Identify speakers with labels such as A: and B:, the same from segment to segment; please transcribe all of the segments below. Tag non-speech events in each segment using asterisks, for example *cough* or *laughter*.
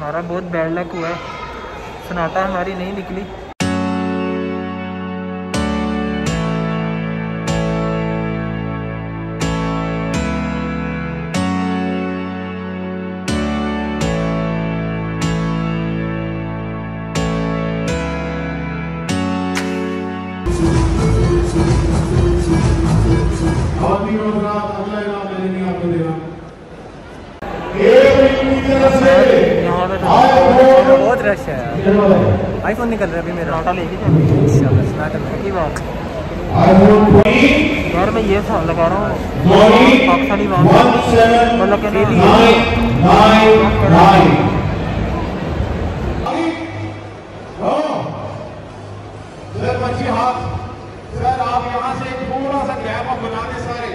A: हमारा बहुत bad luck हुआ है। सनाटा हमारी नहीं निकली।
B: रश है यार। आईफोन निकल रहा है अभी मेरा।
A: सनाटा लेके
C: आईफोन 20
A: यार मैं ये फ़ोन लगा रहा हूँ पाकिस्तानी मतलब कि
C: आप यहाँ से एक थोड़ा सा गैप आप बना दें सारे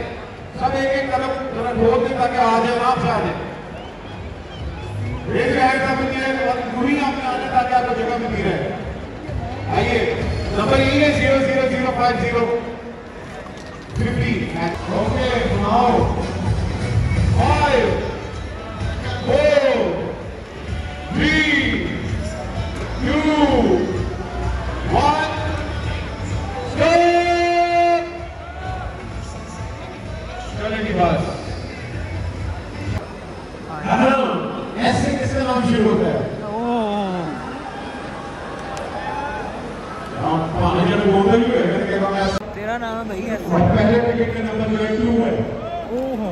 C: सब एक एक कदम जरा ढोल दें ताकि आ जाए आराम से आ जाए एक हैंड का और पूरी आपने zero zero five zero fifty okay now five four three two one start चलेगी बस हेलो ऐसे किसका नाम शुरू होता है
B: नाम है।
C: पहले टिकट का नंबर जो है टू है
B: ओहो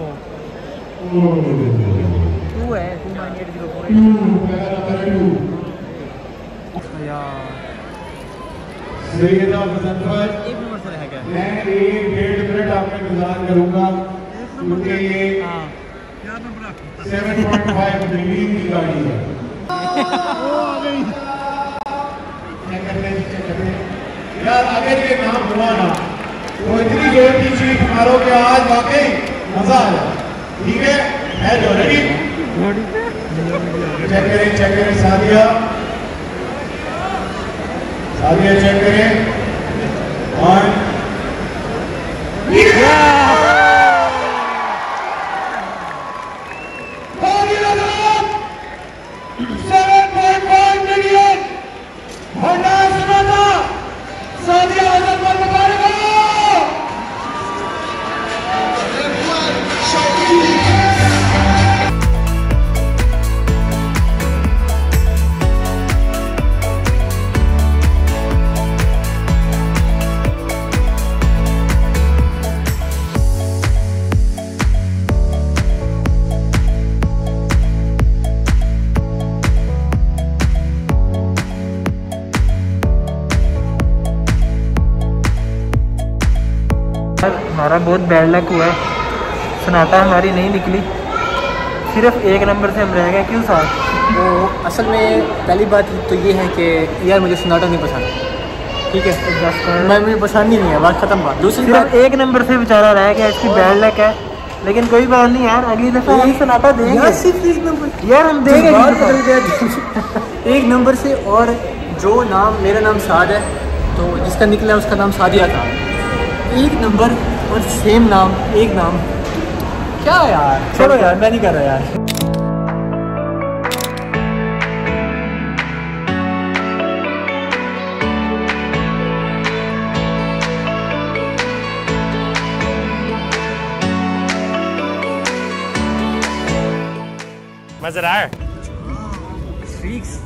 C: टू
B: है two nine eight zero four
C: पहला नंबर है टू
B: यार
C: सैयदा मुजफ्फर
B: एक नंबर से रह गया।
C: मैं एक डेढ़ मिनट आपका इंतज़ार करूँगा। क्योंकि ये
B: हाँ।
C: 7.5 मिलियन की गाड़ी है। चेक कर लें। यार अगर ये नाम हुआ ना तो इतनी ज़ोर की चीख मारो कि आज वाकई मज़ा आ जाए ठीक है? है जो रेडी चेक करें चेक करें, सादिया। सादिया चेक करें। और
A: हमारा बहुत बैड लक हुआ है। सनाटा हमारी नहीं निकली। सिर्फ़ एक नंबर से हम रह गए क्यों साथ
B: तो असल में पहली बात तो ये है कि यार मुझे सनाटा नहीं पसंद। ठीक है? मैं मुझे पसंद ही नहीं है बात खत्म बात। दूसरी बात
A: एक नंबर से बेचारा रह गया इसकी बैड लक है। लेकिन कोई बात नहीं यार अगली दफ़ा हम सनाटा देंगे।
B: यार सिर्फ़ एक नंबर
A: यार हम देंगे *laughs*
B: एक नंबर से और जो नाम मेरा नाम साद है तो जिसका निकला उसका नाम सादिया था। एक नंबर और सेम नाम एक नाम। क्या यार? छोड़ो यार मैं नहीं कर रहा यार।
D: मज़ेदार।
B: स्वीक्स